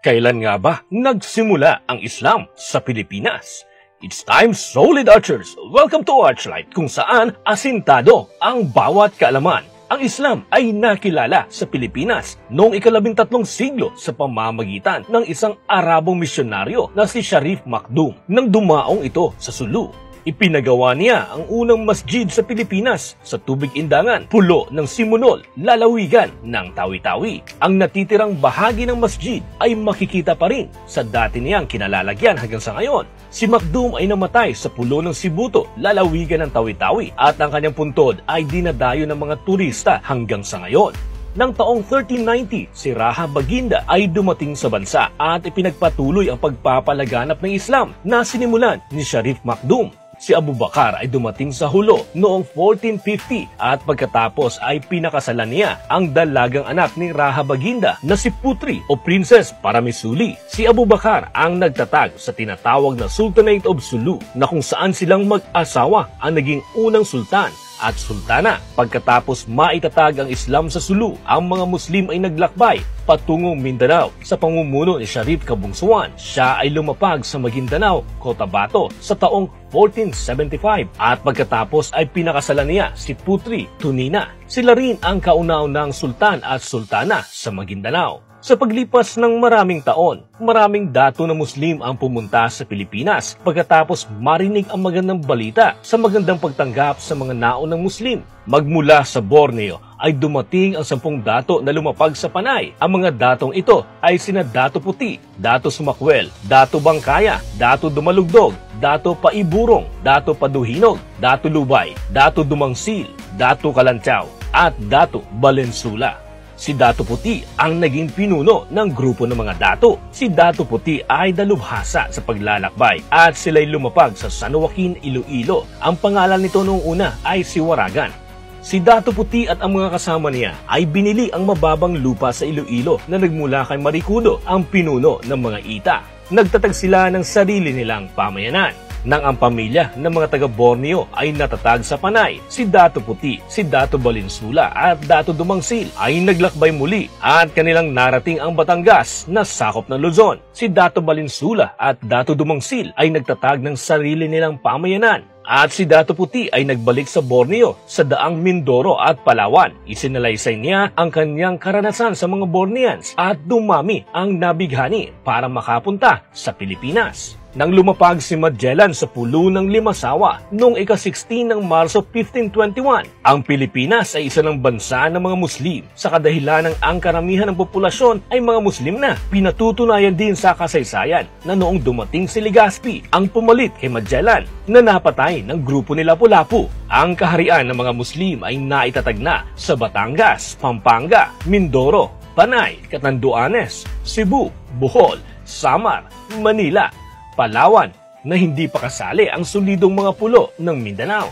Kailan nga ba nagsimula ang Islam sa Pilipinas? It's time, solid archers! Welcome to Archlight, kung saan asintado ang bawat kaalaman. Ang Islam ay nakilala sa Pilipinas noong ikalabing tatlong siglo sa pamamagitan ng isang Arabong misyonaryo na si Sharif Makdum nang dumaong ito sa Sulu. Ipinagawa niya ang unang masjid sa Pilipinas sa tubig indangan, pulo ng simunol, lalawigan ng Tawi-Tawi. Ang natitirang bahagi ng masjid ay makikita pa rin sa dati niyang kinalalagyan hanggang sa ngayon. Si Makdum ay namatay sa pulo ng Sibuto, lalawigan ng Tawi-Tawi at ang kanyang puntod ay dinadayo ng mga turista hanggang sa ngayon. Nang taong 1390, si Raha Baginda ay dumating sa bansa at ipinagpatuloy ang pagpapalaganap ng Islam na sinimulan ni Sharif Makdum si Abu Bakar ay dumating sa hulo noong 1450 at pagkatapos ay pinakasalan niya ang dalagang anak ni Raha Baginda na si Putri o Princess Paramisuli. Si Abu Bakar ang nagtatag sa tinatawag na Sultanate of Sulu na kung saan silang mag-asawa ang naging unang sultan at sultana. Pagkatapos maitatag ang Islam sa Sulu, ang mga Muslim ay naglakbay patungong Mindanao sa pamumuno ni Sharif Kabungsuan. Siya ay lumapag sa Maguindanao, Cotabato sa taong 1475 at pagkatapos ay pinakasalan niya si Putri Tunina. Sila rin ang kaunaunang sultan at sultana sa Maguindanao. Sa paglipas ng maraming taon, maraming dato na Muslim ang pumunta sa Pilipinas pagkatapos marinig ang magandang balita sa magandang pagtanggap sa mga naunang Muslim. Magmula sa Borneo ay dumating ang sampung dato na lumapag sa Panay. Ang mga datong ito ay sina Dato Puti, Dato Sumakwel, Dato Bangkaya, Dato Dumalugdog, Dato Paiburong, Dato Paduhinog, Dato Lubay, Dato Dumangsil, Dato Kalantyaw, at Dato Balensula. Si Dato Puti ang naging pinuno ng grupo ng mga dato. Si Dato Puti ay dalubhasa sa paglalakbay at sila'y lumapag sa San Joaquin, Iloilo. Ang pangalan nito noong una ay si Waragan. Si Dato Puti at ang mga kasama niya ay binili ang mababang lupa sa Iloilo na nagmula kay Maricudo, ang pinuno ng mga ita. Nagtatag sila ng sarili nilang pamayanan nang ang pamilya ng mga taga Borneo ay natatag sa Panay. Si Dato Puti, si Dato Balinsula at Dato Dumangsil ay naglakbay muli at kanilang narating ang Batangas na sakop ng Luzon. Si Dato Balinsula at Dato Dumangsil ay nagtatag ng sarili nilang pamayanan at si Dato Puti ay nagbalik sa Borneo sa daang Mindoro at Palawan. Isinalaysay niya ang kanyang karanasan sa mga Borneans at dumami ang nabighani para makapunta sa Pilipinas nang lumapag si Magellan sa pulo ng Limasawa noong ika-16 ng Marso 1521. Ang Pilipinas ay isa ng bansa ng mga Muslim sa kadahilan ng ang karamihan ng populasyon ay mga Muslim na. Pinatutunayan din sa kasaysayan na noong dumating si Legazpi ang pumalit kay Magellan na napatay ng grupo ni Lapu-Lapu. Ang kaharian ng mga Muslim ay naitatag na sa Batangas, Pampanga, Mindoro, Panay, Catanduanes, Cebu, Bohol, Samar, Manila, Palawan na hindi pa kasali ang solidong mga pulo ng Mindanao.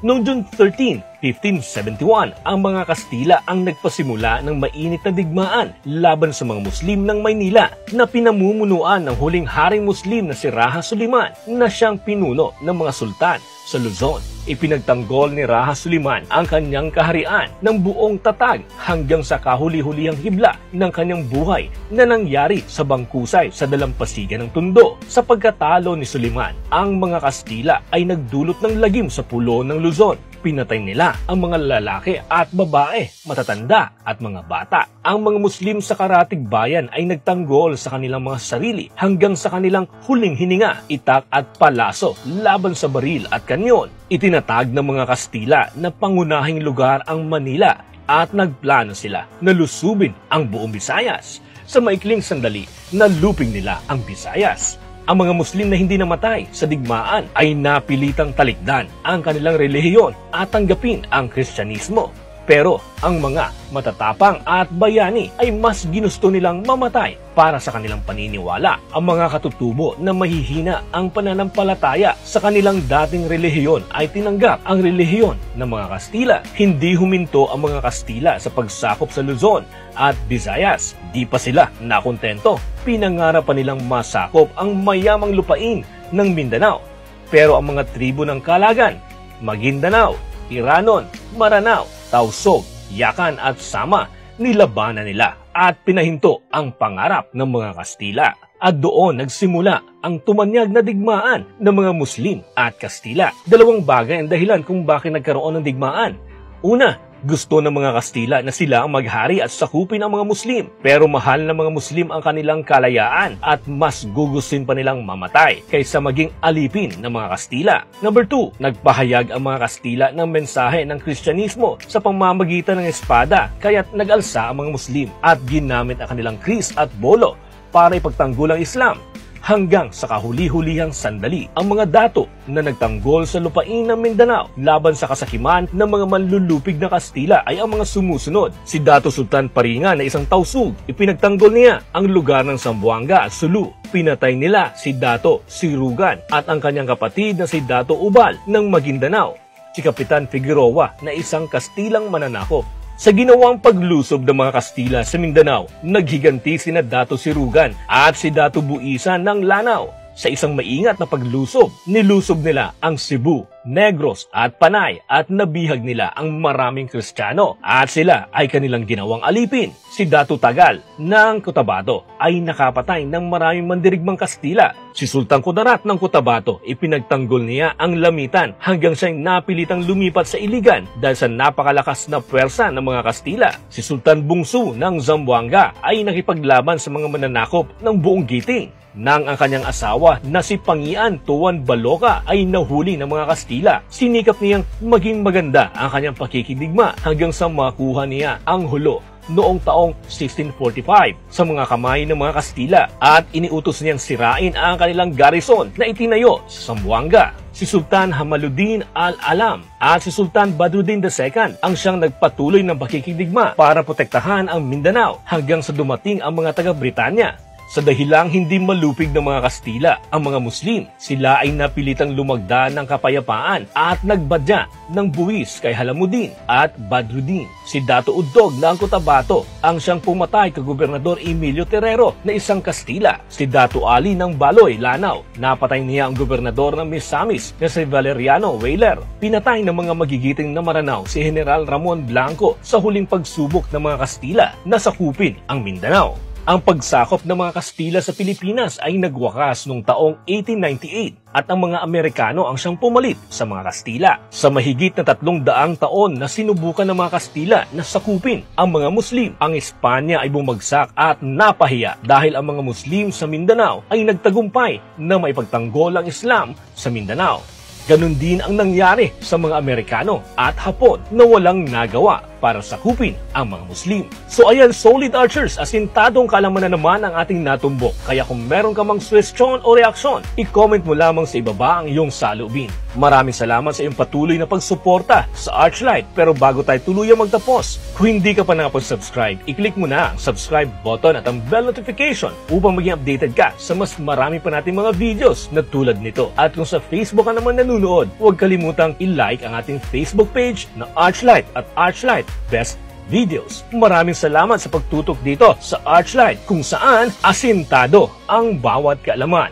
Noong June 13, 1571, ang mga Kastila ang nagpasimula ng mainit na digmaan laban sa mga Muslim ng Maynila na pinamumunuan ng huling haring Muslim na si Raha Suliman na siyang pinuno ng mga sultan sa Luzon. Ipinagtanggol ni Raha Suliman ang kanyang kaharian ng buong tatag hanggang sa kahuli-hulihang hibla ng kanyang buhay na nangyari sa bangkusay sa dalampasigan ng Tundo. Sa pagkatalo ni Suliman, ang mga Kastila ay nagdulot ng lagim sa pulo ng Luzon pinatay nila ang mga lalaki at babae, matatanda at mga bata. Ang mga Muslim sa karatig bayan ay nagtanggol sa kanilang mga sarili hanggang sa kanilang huling hininga, itak at palaso laban sa baril at kanyon. Itinatag ng mga Kastila na pangunahing lugar ang Manila at nagplano sila na lusubin ang buong Visayas. Sa maikling sandali, naluping nila ang Visayas ang mga Muslim na hindi namatay sa digmaan ay napilitang talikdan ang kanilang relihiyon at tanggapin ang Kristyanismo. Pero ang mga matatapang at bayani ay mas ginusto nilang mamatay para sa kanilang paniniwala. Ang mga katutubo na mahihina ang pananampalataya sa kanilang dating relihiyon ay tinanggap ang relihiyon ng mga Kastila. Hindi huminto ang mga Kastila sa pagsakop sa Luzon at Visayas. Di pa sila nakontento pinangarap pa nilang masakop ang mayamang lupain ng Mindanao. Pero ang mga tribo ng Kalagan, Maguindanao, Iranon, Maranao, Tausog, Yakan at Sama, nilabanan nila at pinahinto ang pangarap ng mga Kastila. At doon nagsimula ang tumanyag na digmaan ng mga Muslim at Kastila. Dalawang bagay ang dahilan kung bakit nagkaroon ng digmaan. Una, gusto ng mga Kastila na sila ang maghari at sakupin ang mga Muslim. Pero mahal ng mga Muslim ang kanilang kalayaan at mas gugustuhin pa nilang mamatay kaysa maging alipin ng mga Kastila. Number 2, nagpahayag ang mga Kastila ng mensahe ng Kristyanismo sa pamamagitan ng espada kaya't nag-alsa ang mga Muslim at ginamit ang kanilang kris at bolo para ipagtanggol ang Islam hanggang sa kahuli-hulihang sandali ang mga dato na nagtanggol sa lupain ng Mindanao laban sa kasakiman ng mga manlulupig na Kastila ay ang mga sumusunod. Si Dato Sultan Paringa na isang tausug, ipinagtanggol niya ang lugar ng Sambuanga at Sulu. Pinatay nila si Dato Sirugan at ang kanyang kapatid na si Dato Ubal ng Maguindanao. Si Kapitan Figueroa na isang Kastilang mananakop sa ginawang paglusob ng mga Kastila sa Mindanao, naghiganti sina Dato Sirugan at si Dato Buisan ng Lanao. Sa isang maingat na paglusob, nilusob nila ang Cebu, Negros at Panay at nabihag nila ang maraming Kristiyano at sila ay kanilang ginawang alipin. Si Dato Tagal ng Cotabato ay nakapatay ng maraming mandirigmang Kastila. Si Sultan Kudarat ng Cotabato ipinagtanggol niya ang lamitan hanggang siya'y napilitang lumipat sa Iligan dahil sa napakalakas na puwersa ng mga Kastila. Si Sultan Bungsu ng Zamboanga ay nakipaglaban sa mga mananakop ng buong giting nang ang kanyang asawa na si Pangian Tuan Baloka ay nahuli ng mga Kastila. Sinikap niyang maging maganda ang kanyang pakikidigma hanggang sa makuha niya ang hulo noong taong 1645 sa mga kamay ng mga Kastila at iniutos niyang sirain ang kanilang garrison na itinayo sa Zamboanga. Si Sultan Hamaluddin al-Alam at si Sultan Badruddin II ang siyang nagpatuloy ng pakikidigma para protektahan ang Mindanao hanggang sa dumating ang mga taga-Britanya sa dahilang hindi malupig ng mga Kastila ang mga Muslim. Sila ay napilitang lumagda ng kapayapaan at nagbadya ng buwis kay Halamuddin at Badruddin. Si Dato Udog ng Cotabato ang siyang pumatay kay Gobernador Emilio Terrero na isang Kastila. Si Dato Ali ng Baloy, Lanao, napatay niya ang gobernador ng Misamis na si Valeriano Weyler. Pinatay ng mga magigiting na Maranao si General Ramon Blanco sa huling pagsubok ng mga Kastila na sakupin ang Mindanao. Ang pagsakop ng mga Kastila sa Pilipinas ay nagwakas noong taong 1898 at ang mga Amerikano ang siyang pumalit sa mga Kastila. Sa mahigit na tatlong daang taon na sinubukan ng mga Kastila na sakupin ang mga Muslim, ang Espanya ay bumagsak at napahiya dahil ang mga Muslim sa Mindanao ay nagtagumpay na maipagtanggol ang Islam sa Mindanao. Ganon din ang nangyari sa mga Amerikano at Hapon na walang nagawa para sakupin ang mga Muslim. So ayan, solid archers, asintadong kalaman na naman ang ating natumbok. Kaya kung meron ka mang question o reaksyon, i-comment mo lamang sa ibaba ang iyong salubin. Maraming salamat sa iyong patuloy na pagsuporta sa Archlight. Pero bago tayo tuluyang magtapos, kung hindi ka pa nakapag-subscribe, i-click mo na ang subscribe button at ang bell notification upang maging updated ka sa mas marami pa nating mga videos na tulad nito. At kung sa Facebook ka naman nanonood, huwag kalimutang i-like ang ating Facebook page na Archlight at Archlight Best Videos. Maraming salamat sa pagtutok dito sa Archlight kung saan asintado ang bawat kaalaman.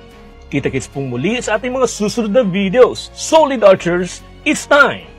Kita-kits pong muli sa ating mga susunod na videos. Solid Archers, it's time!